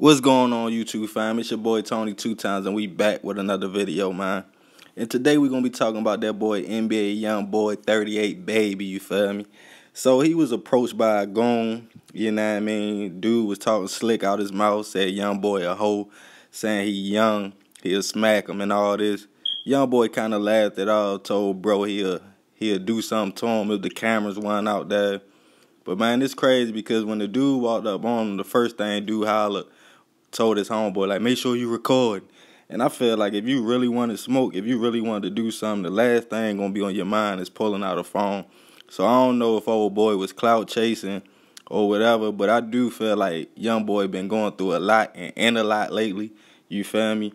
What's going on YouTube fam? It's your boy Tony two times and we back with another video man. And today we're gonna be talking about that boy NBA Youngboy 38 baby, you feel me? So he was approached by a goon, you know what I mean? Dude was talking slick out his mouth, said Youngboy a hoe, saying he young, he'll smack him and all this. Youngboy kinda laughed it all, told bro he'll he'll do something to him if the cameras weren't out there. But man, it's crazy because when the dude walked up on him, the first thing dude hollered told his homeboy, like, make sure you record. And I feel like if you really want to smoke, if you really want to do something, the last thing gonna be on your mind is pulling out a phone. So I don't know if old boy was clout chasing or whatever, but I do feel like Youngboy been going through a lot and, and a lot lately. You feel me?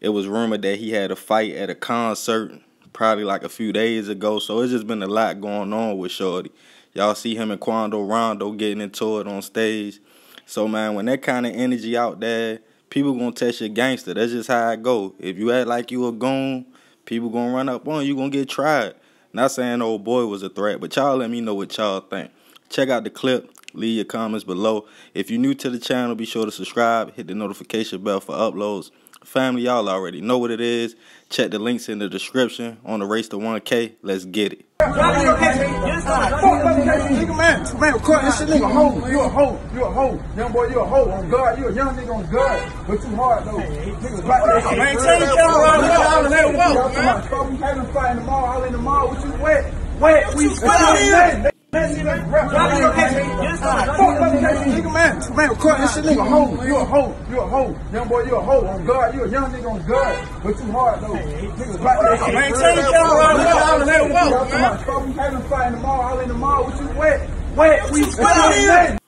It was rumored that he had a fight at a concert probably like a few days ago. So it's just been a lot going on with Shorty. Y'all see him and Quando Rondo getting into it on stage. So man, when that kind of energy out there, people gonna test your gangster. That's just how I go. If you act like you a goon, people gonna run up on you. You gonna get tried. Not saying old boy was a threat, but y'all let me know what y'all think. Check out the clip. Leave your comments below. If you're new to the channel, be sure to subscribe. Hit the notification bell for uploads. Family, y'all already know what it is. Check the links in the description on the race to 1K. Let's get it. Shit, nigga, hoe. You a hoe. You a hoe. Young boy, you a hoe. On you a young nigga on. But hard, though. Man, tell you man, man, cut this shit, nigga, hoe. You a hoe. You a hoe. Young boy, you a hoe. On God, you a young nigga on God. But too hard, though. Niggas back there. Man, tell the camera out there. and let walk, man. Stop me having fight in the mall. All in the mall. What you wet? Wet. We sweat.